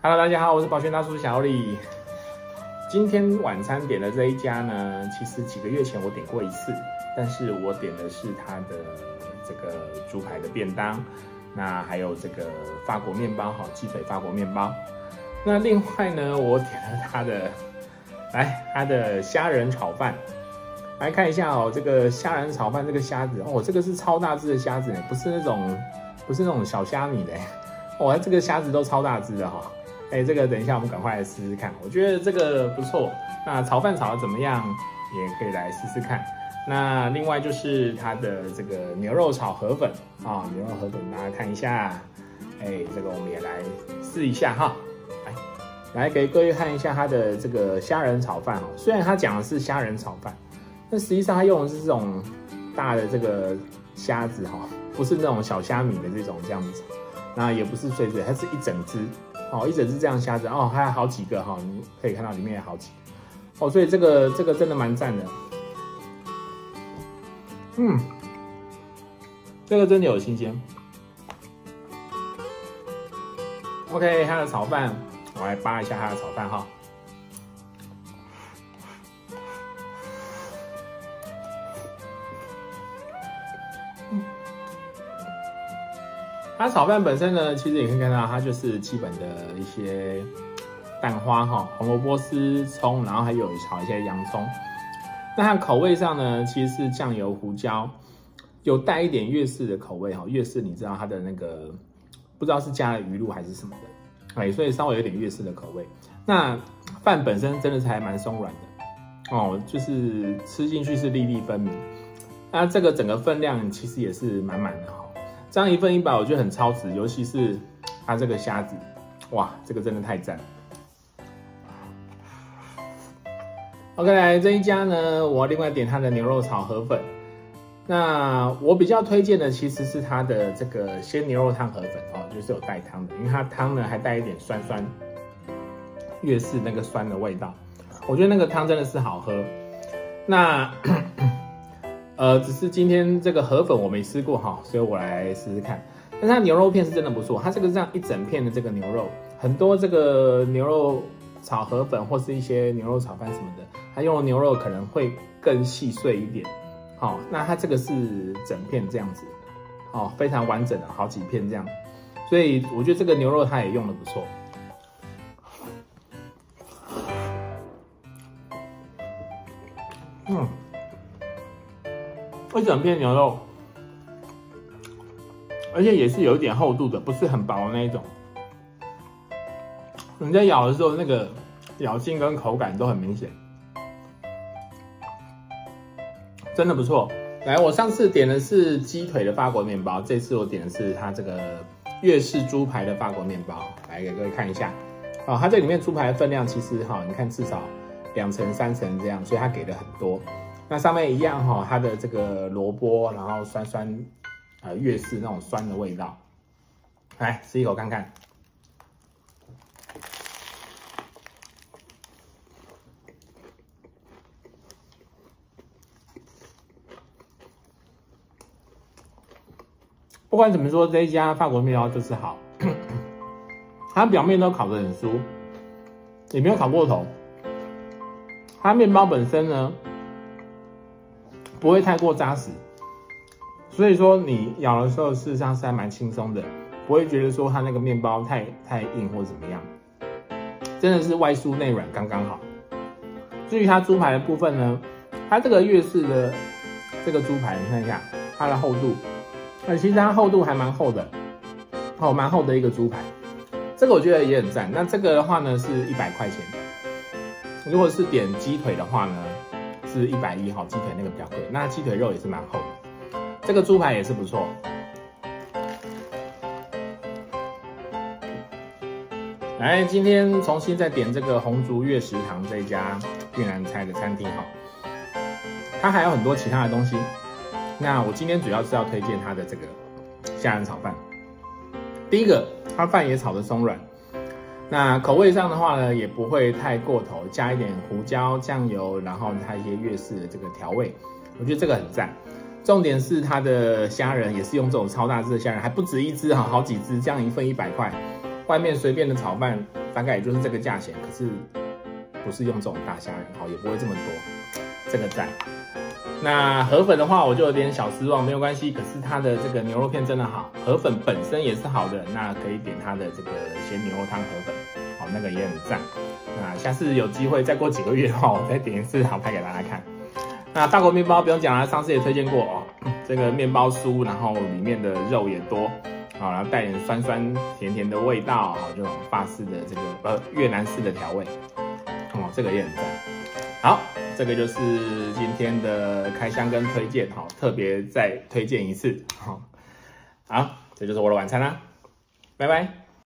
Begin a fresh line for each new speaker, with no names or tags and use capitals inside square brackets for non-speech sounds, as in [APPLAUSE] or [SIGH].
Hello，大家好，我是保全大叔小李。今天晚餐点的这一家呢，其实几个月前我点过一次，但是我点的是它的这个猪排的便当，那还有这个法国面包哈，鸡腿法国面包。那另外呢，我点了它的，来 [LAUGHS] 它的虾仁炒饭。来看一下哦，这个虾仁炒饭这个虾子哦，这个是超大只的虾子，不是那种不是那种小虾米的，哦，这个虾子都超大只的哈。哎，这个等一下我们赶快来试试看，我觉得这个不错。那炒饭炒的怎么样，也可以来试试看。那另外就是它的这个牛肉炒河粉啊，牛肉河粉大家看一下。哎，这个我们也来试一下哈。来，来给各位看一下它的这个虾仁炒饭哦。虽然它讲的是虾仁炒饭。那实际上它用的是这种大的这个虾子哈，不是那种小虾米的这种这样子，那也不是碎碎，它是一整只哦，一整只这样虾子哦，还有好几个哈，你可以看到里面有好几个哦，所以这个这个真的蛮赞的，嗯，这个真的有新鲜。OK，它的炒饭，我来扒一下它的炒饭哈。它炒饭本身呢，其实也可以看到，它就是基本的一些蛋花哈，红萝卜丝、葱，然后还有炒一些洋葱。那它口味上呢，其实是酱油、胡椒，有带一点粤式的口味哈。粤式你知道它的那个不知道是加了鱼露还是什么的，哎，所以稍微有点粤式的口味。那饭本身真的是还蛮松软的哦，就是吃进去是粒粒分明。那这个整个分量其实也是满满的哈。这样一份一百，我觉得很超值，尤其是它这个虾子，哇，这个真的太赞。OK，来这一家呢，我另外点它的牛肉炒河粉。那我比较推荐的其实是它的这个鲜牛肉汤河粉哦，就是有带汤的，因为它汤呢还带一点酸酸，粤式那个酸的味道，我觉得那个汤真的是好喝。那。[COUGHS] 呃，只是今天这个河粉我没吃过哈，所以我来试试看。但它牛肉片是真的不错，它这个这样一整片的这个牛肉，很多这个牛肉炒河粉或是一些牛肉炒饭什么的，它用的牛肉可能会更细碎一点。好，那它这个是整片这样子，哦，非常完整的好几片这样，所以我觉得这个牛肉它也用的不错。一整片牛肉，而且也是有一点厚度的，不是很薄的那一种。你在咬的时候，那个咬劲跟口感都很明显，真的不错。来，我上次点的是鸡腿的法国面包，这次我点的是它这个粤式猪排的法国面包，来给各位看一下。哦，它这里面猪排的分量其实哈，你看至少两层三层这样，所以它给的很多。那上面一样哈，它的这个萝卜，然后酸酸，呃，粤式那种酸的味道，来吃一口看看。不管怎么说，这一家法国面包就是好，[COUGHS] 它表面都烤得很酥，也没有烤过头。它面包本身呢？不会太过扎实，所以说你咬的时候事实上是还蛮轻松的，不会觉得说它那个面包太太硬或怎么样，真的是外酥内软刚刚好。至于它猪排的部分呢，它这个粤式的这个猪排，你看一下它的厚度，那其实它厚度还蛮厚的，哦，蛮厚的一个猪排，这个我觉得也很赞。那这个的话呢是一百块钱，如果是点鸡腿的话呢？是一百一哈，鸡腿那个比较贵，那鸡腿肉也是蛮厚的，这个猪排也是不错。来，今天重新再点这个红竹月食堂这家越南菜的餐厅哈，它还有很多其他的东西。那我今天主要是要推荐它的这个虾仁炒饭。第一个，它饭也炒的松软。那口味上的话呢，也不会太过头，加一点胡椒、酱油，然后它一些粤式的这个调味，我觉得这个很赞。重点是它的虾仁也是用这种超大只的虾仁，还不止一只哈，好几只，这样一份一百块，外面随便的炒饭大概也就是这个价钱，可是不是用这种大虾仁，好，也不会这么多，这个赞。那河粉的话，我就有点小失望，没有关系。可是它的这个牛肉片真的好，河粉本身也是好的，那可以点它的这个咸牛肉汤河粉，好，那个也很赞。那下次有机会再过几个月的话，我再点一次，好拍给大家看。那大国面包不用讲了，上次也推荐过哦，这个面包酥，然后里面的肉也多，好，然后带点酸酸甜甜的味道，好，这种法式的这个呃越南式的调味，哦，这个也很赞。好。这个就是今天的开箱跟推荐，好，特别再推荐一次，好，好，这就是我的晚餐啦，拜拜。